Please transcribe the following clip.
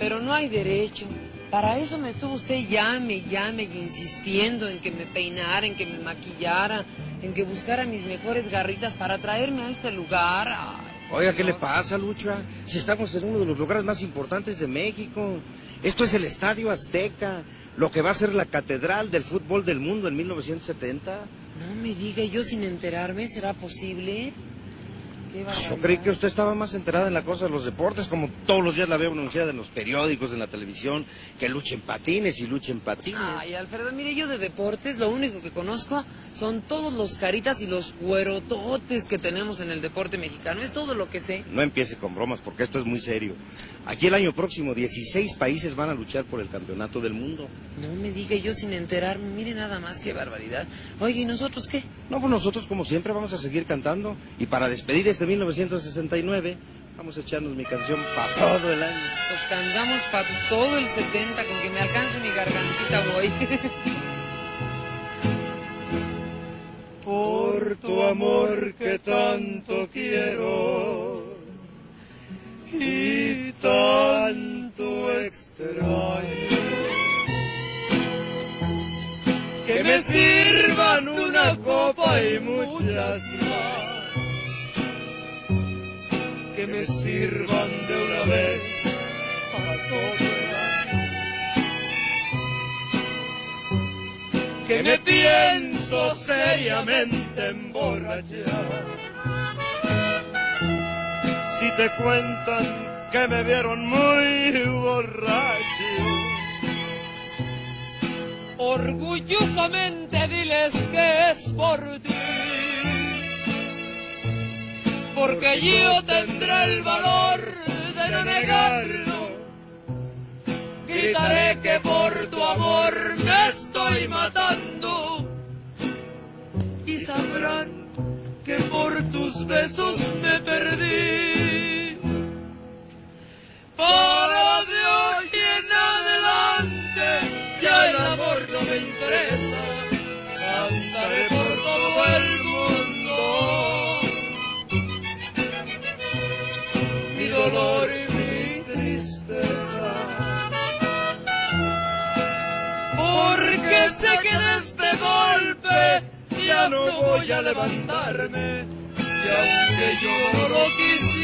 pero no hay derecho. Para eso me estuvo usted llame, llame y insistiendo en que me peinara, en que me maquillara, en que buscara mis mejores garritas para traerme a este lugar. Ay, Oiga, ¿qué le pasa, Lucha? Si estamos en uno de los lugares más importantes de México. Esto es el Estadio Azteca, lo que va a ser la catedral del fútbol del mundo en 1970. No me diga, yo sin enterarme, ¿será posible? Qué Yo creí que usted estaba más enterada en la cosa de los deportes, como todos los días la veo anunciada en los periódicos, en la televisión, que luchen patines y luchen patines. Ay, Alfredo, mire, yo de deportes lo único que conozco son todos los caritas y los cuerototes que tenemos en el deporte mexicano. Es todo lo que sé. No empiece con bromas, porque esto es muy serio. Aquí el año próximo 16 países van a luchar por el campeonato del mundo. No me diga yo sin enterarme. Mire nada más, qué barbaridad. Oye, ¿y nosotros qué? No, pues nosotros como siempre vamos a seguir cantando. Y para despedir este 1969, vamos a echarnos mi canción para todo el año. Pues cantamos para todo el 70, con que me alcance mi gargantita voy. Por tu amor que tanto quiero Que me sirvan una copa y muchas más. Que me sirvan de una vez para todo el año. que me pienso seriamente emborrachar. Si te cuentan que me vieron muy borracho, Orgullosamente diles que es por ti. Porque yo tendré el valor de no negarlo. Gritaré que por tu amor me estoy matando. Y sabrán que por tus besos me perdí. Cantaré por todo el mundo mi dolor y mi tristeza. Porque sé que de este golpe ya no voy a levantarme. Y aunque yo no lo quisiera,